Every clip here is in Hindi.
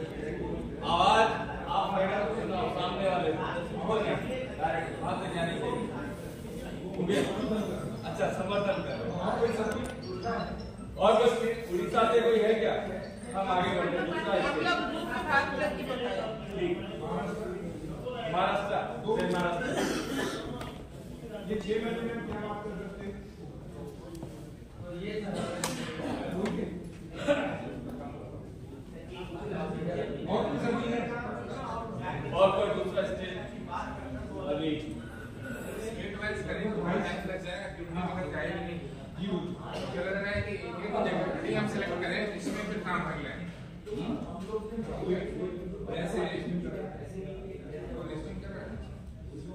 आवाज़ आप मैडम को सुनाओ सामने वाले बोल डायरेक्ट तक जाने चाहिए अच्छा समर्थन कर। और बस उड़ीसा से कोई है क्या? हम आगे बढ़ते हैं में महाराष्ट्र महाराष्ट्र। ये छह महीने में क्या बात कर सकते हैं और कुछ सभी है और कोई दूसरा स्टेट अभी। स्टेट वाइज करें तो भाई टाइम लग जाएगा क्योंकि अगर चाहे नहीं मुझे लग रहा है कि एक एक जगह हम सेलेक्ट करें इसमें फिर काम कर लें ऐसे तो लिस्टिंग कर रहे हैं ये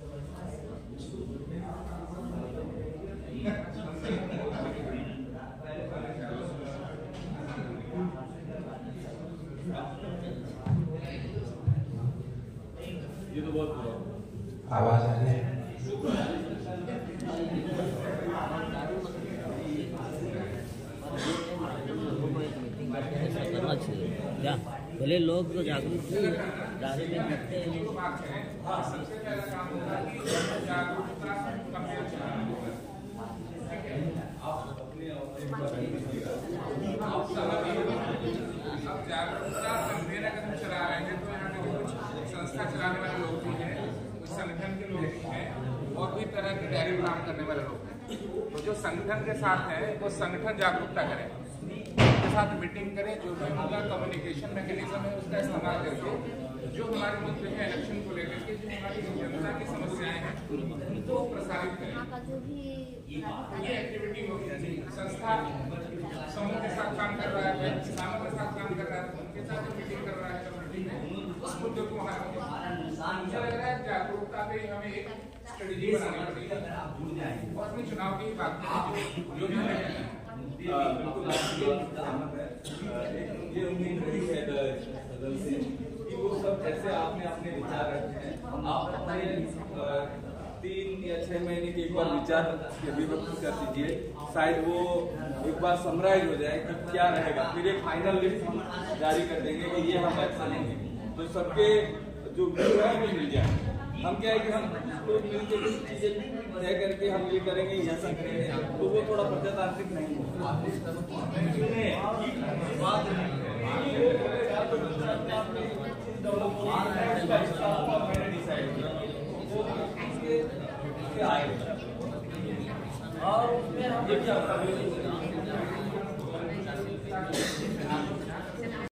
तो बहुत बुरा आवाज़ आ रही है? भले पहले लोग तो जागरूक में करते हैं जो बात है सबसे पहला काम होगा कि जागरूकता कंपेयर चलाना होगा अब जागरूकता कैंपेन अगर हम चला रहे हैं तो यहाँ पे कुछ संस्था चलाने वाले लोग भी हैं कुछ संगठन के लोग भी हैं और भी तरह के डायरी काम करने वाले लोग हैं। तो जो संगठन के साथ है, वो संगठन जागरूकता करें। उनके साथ मीटिंग करें, जो भी उनका कम्युनिकेशन मैकेनिज्म है, उसका इस्तेमाल करके जो हमारे मुद्दे हैं इलेक्शन को लेकर के, जो हमारी जनता की समस्याएँ हैं, उनको प्रसारित करें। ये एक्टिविटी होगी संस्था समूह के साथ काम कर रहा है किसानों के साथ काम कर रहा है, उनके साथ मीटिंग कर रहा है कम्युनिटी में उस मुद्दे को वहाँ मुझे लग रहा है जागरूकता पे हमें एक स्ट्रेटेजी बनानी पड़ेगी. और अपनी चुनाव की बात जो जो भी है आ, बिल्कुल आपकी बात से सहमत है। ये उम्मीद रही है सदन से। कि वो सब जैसे आपने अपने विचार रखे हैं। आप अपने तीन या छह महीने के एक बार विचार अभिव्यक्त कर दीजिए। शायद वो एक बार समराइज हो जाए कि क्या रहेगा। फिर एक फाइनल लिस्ट हम जारी कर देंगे कि ये हम ऐसा लेंगे तो सबके जो व्यू है, वो मिल जाए। हम क्या है कि हम लोग मिलकर कुछ चीज़ें तय करके हम ये करेंगे ऐसा करेंगे तो वो थोड़ा प्रजातांत्रिक नहीं होगा। और ये क्या